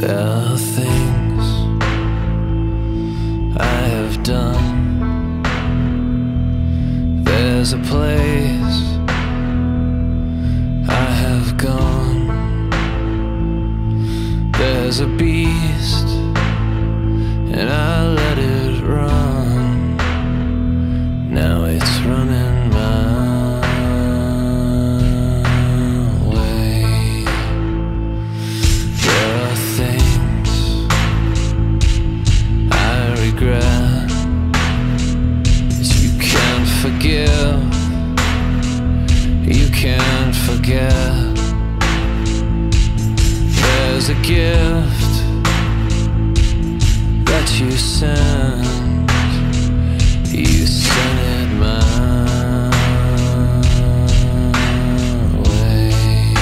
There are things I have done. There's a place I have gone. There's a beast, and I regret that you can't forgive, you can't forget. There's a gift that you sent, you sent it my way.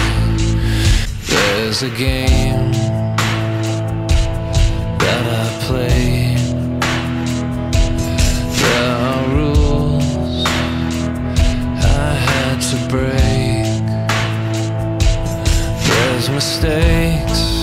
There's a game mistakes.